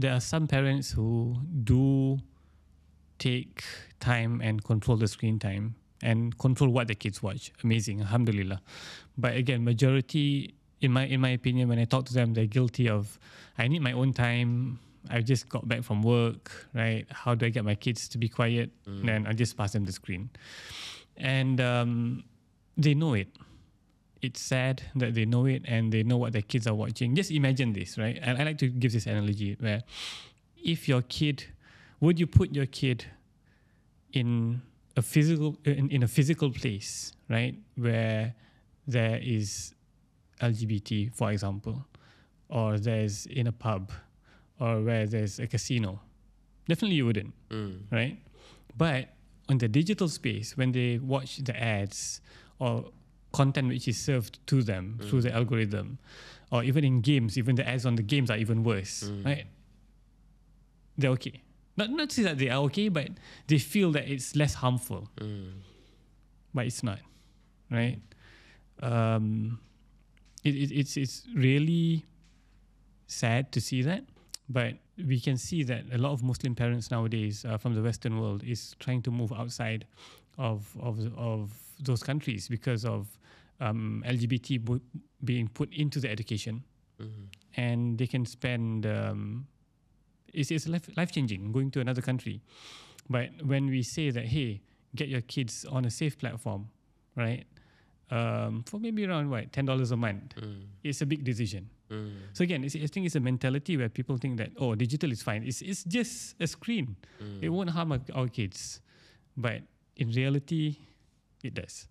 there are some parents who do take time and control the screen time and control what the kids watch. Amazing, alhamdulillah. But again, majority, in my in my opinion, when I talk to them, they're guilty of. I need my own time. I just got back from work, right? How do I get my kids to be quiet? Mm. Then I just pass them the screen, and um, they know it. It's sad that they know it and they know what their kids are watching. Just imagine this, right? And I like to give this analogy where, if your kid, would you put your kid in a physical in, in a physical place, right, where there is LGBT, for example, or there's in a pub, or where there's a casino, definitely you wouldn't, mm. right? But on the digital space, when they watch the ads or content which is served to them mm. through the algorithm, or even in games, even the ads on the games are even worse, mm. right? They're okay. Not not to say that they are okay, but they feel that it's less harmful. Mm. But it's not, right? Um, it, it, it's it's really sad to see that, but we can see that a lot of Muslim parents nowadays uh, from the Western world is trying to move outside of of of those countries because of um, LGBT being put into the education, mm-hmm. and they can spend um, it's, it's life, life changing going to another country. But when we say that, hey, get your kids on a safe platform, right? Um, for maybe around what ten dollars a month, mm. it's a big decision. Mm. So again, I think it's a mentality where people think that oh, digital is fine. It's it's just a screen. Mm. It won't harm our, our kids, but in reality, it does.